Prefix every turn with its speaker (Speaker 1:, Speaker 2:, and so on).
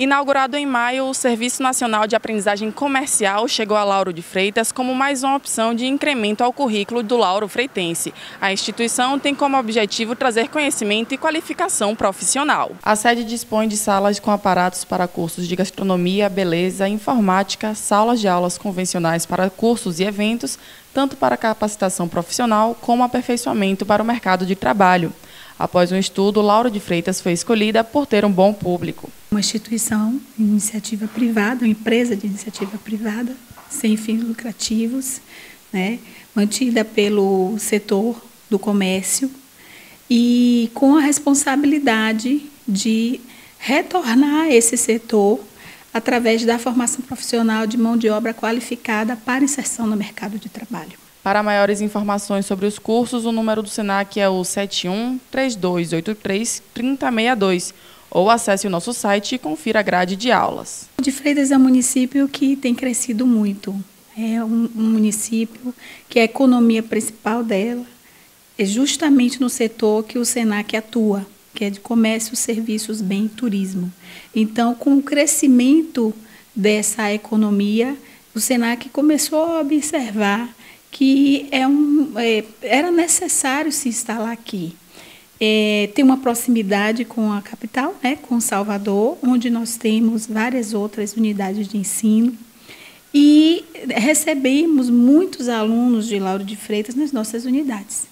Speaker 1: Inaugurado em maio, o Serviço Nacional de Aprendizagem Comercial chegou a Lauro de Freitas como mais uma opção de incremento ao currículo do Lauro Freitense. A instituição tem como objetivo trazer conhecimento e qualificação profissional. A sede dispõe de salas com aparatos para cursos de gastronomia, beleza, informática, salas de aulas convencionais para cursos e eventos, tanto para capacitação profissional como aperfeiçoamento para o mercado de trabalho. Após um estudo, Laura de Freitas foi escolhida por ter um bom público.
Speaker 2: Uma instituição iniciativa privada, uma empresa de iniciativa privada, sem fins lucrativos, né, mantida pelo setor do comércio e com a responsabilidade de retornar esse setor através da formação profissional de mão de obra qualificada para inserção no mercado de trabalho.
Speaker 1: Para maiores informações sobre os cursos, o número do SENAC é o 71 3283 3062 ou acesse o nosso site e confira a grade de aulas.
Speaker 2: De Freitas é um município que tem crescido muito. É um, um município que a economia principal dela é justamente no setor que o SENAC atua, que é de comércio, serviços, bem e turismo. Então, com o crescimento dessa economia, o SENAC começou a observar que é um, é, era necessário se instalar aqui. É, tem uma proximidade com a capital, né, com Salvador, onde nós temos várias outras unidades de ensino. E recebemos muitos alunos de Lauro de Freitas nas nossas unidades.